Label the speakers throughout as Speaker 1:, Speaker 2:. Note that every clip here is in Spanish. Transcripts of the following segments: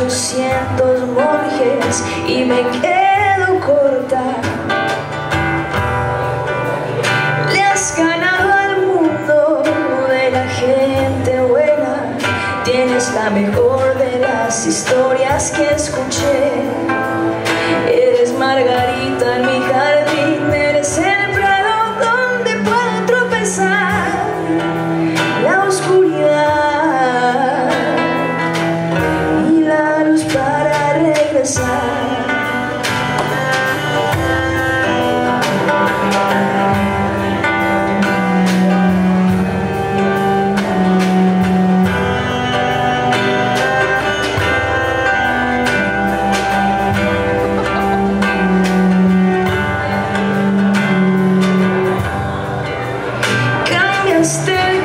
Speaker 1: 800 monjes y me quedo corta. Le has ganado al mundo de la gente buena. Tienes la mejor de las historias que escuché. Eres Margarita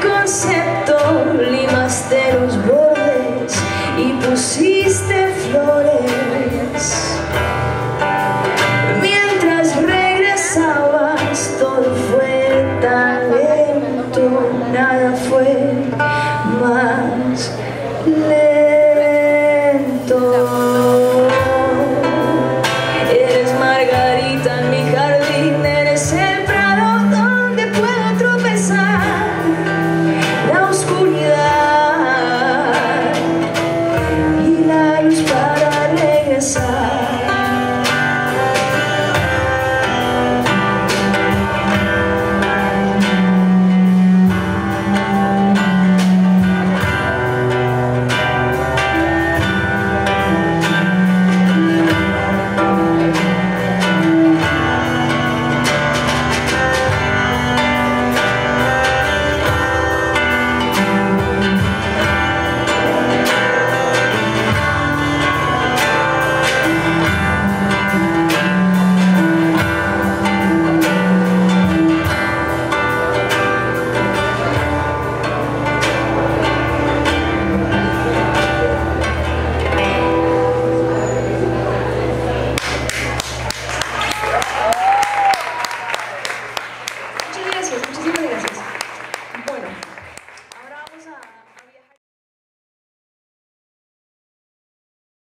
Speaker 1: concepto, limaste los bordes y pusiste flores.